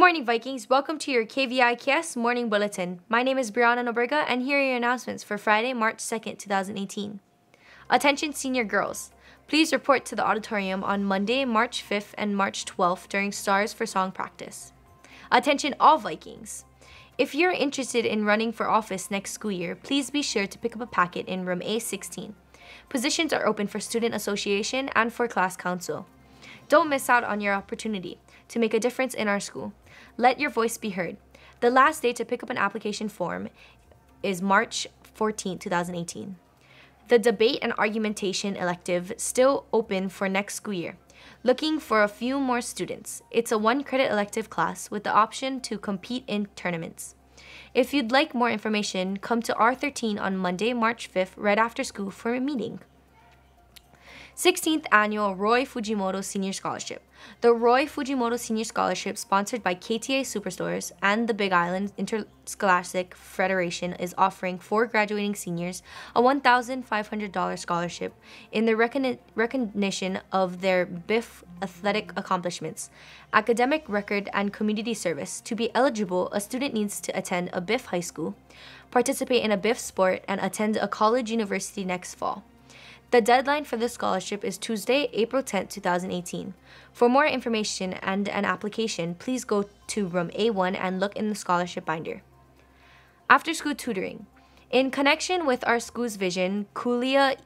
morning, Vikings. Welcome to your KVIKS Morning Bulletin. My name is Brianna Nobrega, and here are your announcements for Friday, March 2nd, 2018. Attention, senior girls. Please report to the auditorium on Monday, March 5th and March 12th during Stars for Song practice. Attention, all Vikings. If you're interested in running for office next school year, please be sure to pick up a packet in room A16. Positions are open for student association and for class council. Don't miss out on your opportunity to make a difference in our school. Let your voice be heard. The last day to pick up an application form is March 14, 2018. The debate and argumentation elective still open for next school year. Looking for a few more students. It's a one credit elective class with the option to compete in tournaments. If you'd like more information, come to R13 on Monday, March 5th, right after school for a meeting. 16th Annual Roy Fujimoto Senior Scholarship. The Roy Fujimoto Senior Scholarship, sponsored by KTA Superstores and the Big Island Interscholastic Federation, is offering four graduating seniors a $1,500 scholarship in the recogni- recognition of their BIF athletic accomplishments, academic record, and community service. To be eligible, a student needs to attend a BIF high school, participate in a BIF sport, and attend a college university next fall. The deadline for this scholarship is Tuesday, April 10, 2018. For more information and an application, please go to room A1 and look in the scholarship binder. After school tutoring. In connection with our school's vision, Kulia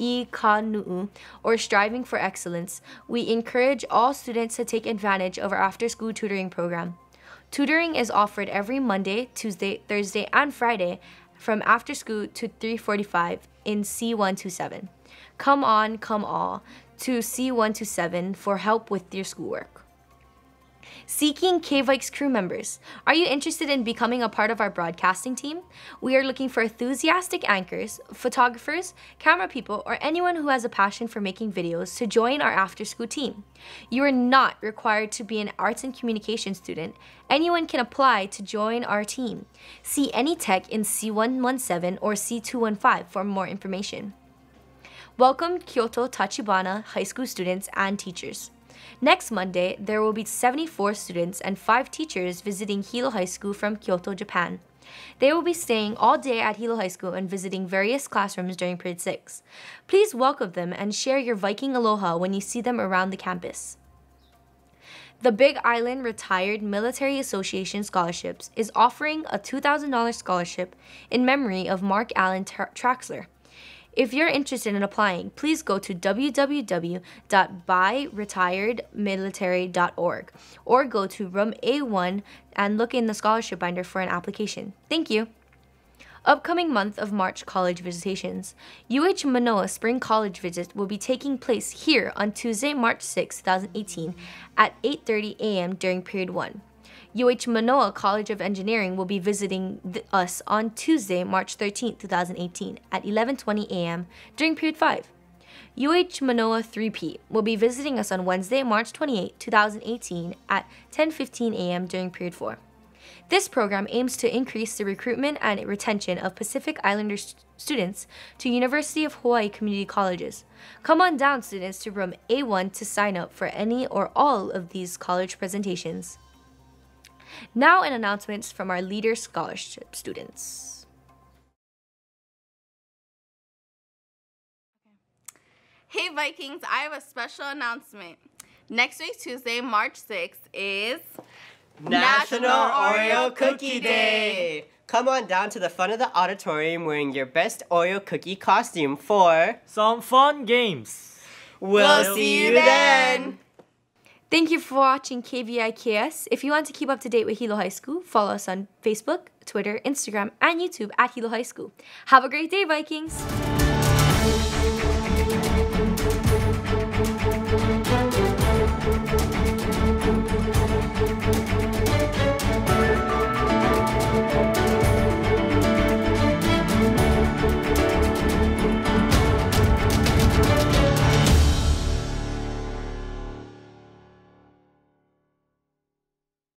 i Kanu'u, or striving for excellence, we encourage all students to take advantage of our after school tutoring program. Tutoring is offered every Monday, Tuesday, Thursday, and Friday from after school to 3:45 in C127. Come on, come all to C127 for help with your schoolwork. Seeking KVIKS crew members. Are you interested in becoming a part of our broadcasting team? We are looking for enthusiastic anchors, photographers, camera people, or anyone who has a passion for making videos to join our after school team. You are not required to be an arts and communication student. Anyone can apply to join our team. See any tech in C117 or C215 for more information. Welcome Kyoto Tachibana High School students and teachers. Next Monday, there will be 74 students and 5 teachers visiting Hilo High School from Kyoto, Japan. They will be staying all day at Hilo High School and visiting various classrooms during period 6. Please welcome them and share your Viking aloha when you see them around the campus. The Big Island Retired Military Association Scholarships is offering a $2,000 scholarship in memory of Mark Allen Traxler. If you're interested in applying, please go to www.byretiredmilitary.org or go to room A1 and look in the scholarship binder for an application. Thank you. Upcoming month of March college visitations. UH Manoa Spring College visit will be taking place here on Tuesday, March 6, 2018 at 8:30 a.m. during period 1. UH Manoa College of Engineering will be visiting us on Tuesday, March 13, 2018 at 11:20 a.m. during period 5. UH Manoa 3P will be visiting us on Wednesday, March 28, 2018 at 10:15 a.m. during period 4. This program aims to increase the recruitment and retention of Pacific Islander st- students to University of Hawaii community colleges. Come on down students to room A1 to sign up for any or all of these college presentations. Now, an announcements from our Leader Scholarship students. Hey Vikings, I have a special announcement. Next week, Tuesday, March 6th, is National Oreo Cookie Day! Come on down to the front of the auditorium wearing your best Oreo cookie costume for some fun games. We'll, we'll see you then! Thank you for watching KVIKS. If you want to keep up to date with Hilo High School, follow us on Facebook, Twitter, Instagram, and YouTube at Hilo High School. Have a great day, Vikings!